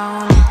down.